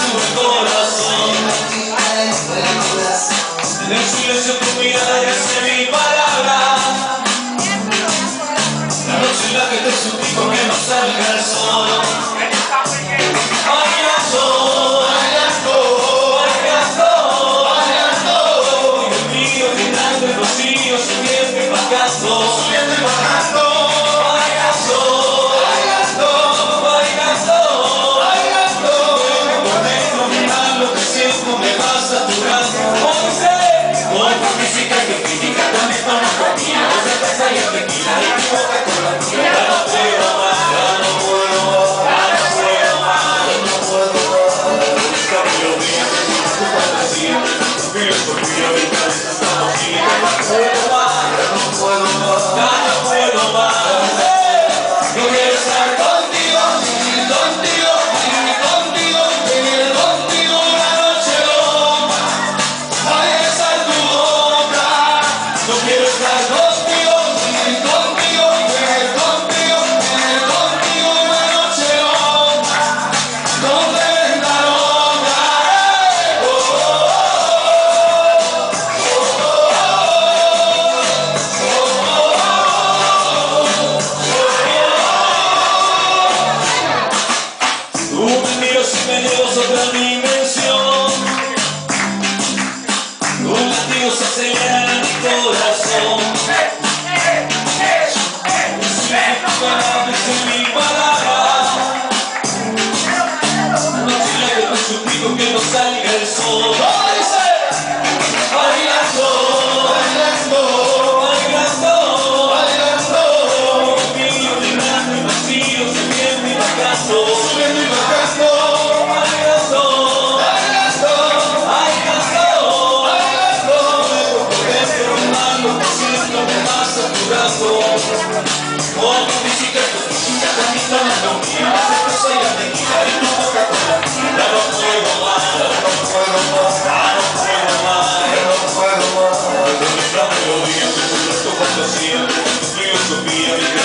su corazón. que no salga el filosofía, filosofía